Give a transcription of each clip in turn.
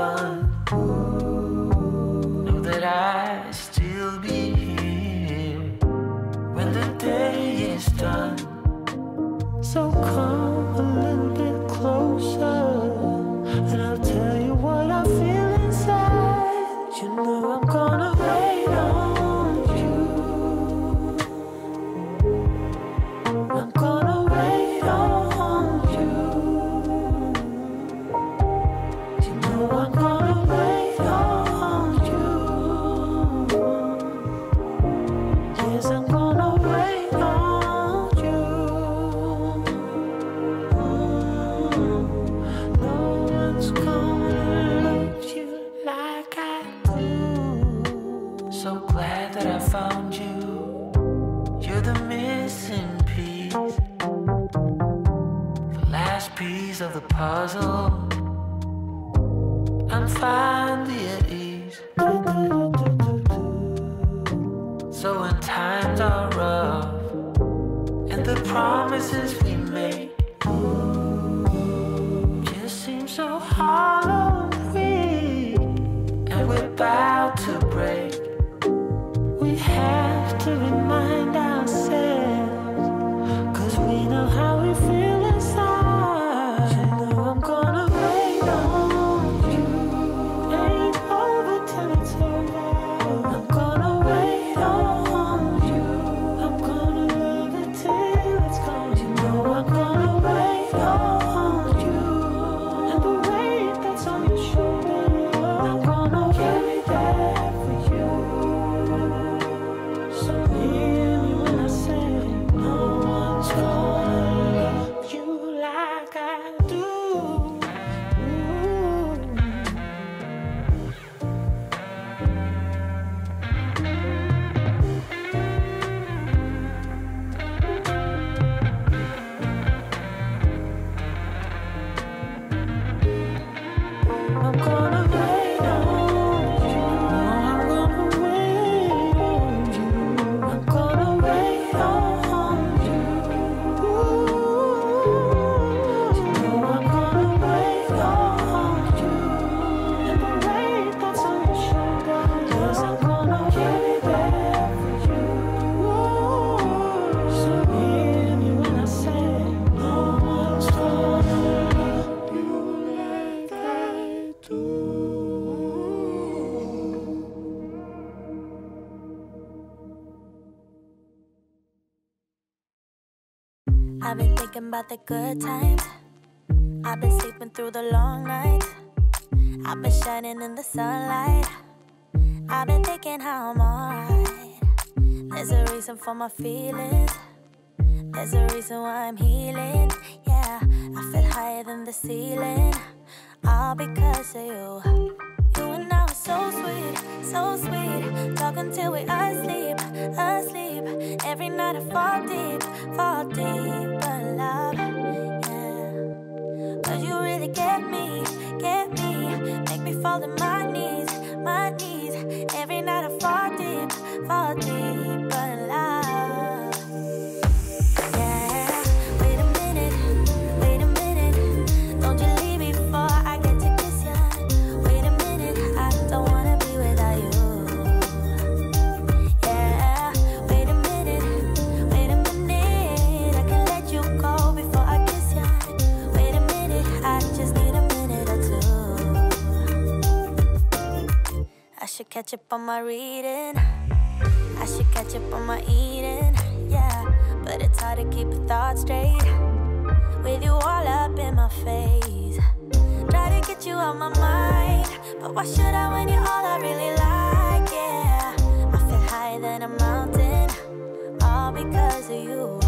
in the puzzle. I'm finally at ease. So when times are rough and the promises we make just seem so hollow and weak, and we're about to break. We have to remind I've been thinking about the good times. I've been sleeping through the long nights. I've been shining in the sunlight. I've been thinking how I'm alright. There's a reason for my feelings. There's a reason why I'm healing. Yeah, I feel higher than the ceiling. All because of you. So sweet, so sweet. Talking till we asleep, asleep. Every night I fall deep, fall deep. But love, yeah. Cause you really get me, get me. Make me fall to my knees, my knees. Every night I fall deep, fall deep. Catch up on my reading. I should catch up on my eating. Yeah, but it's hard to keep a thought straight with you all up in my face. Try to get you out my mind, but why should I when you're all I really like? Yeah, I feel higher than a mountain, all because of you.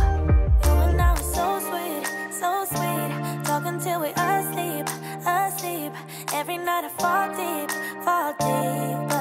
You and I were so sweet, so sweet, talking till we asleep, asleep. Every night I fall deep, fall deep,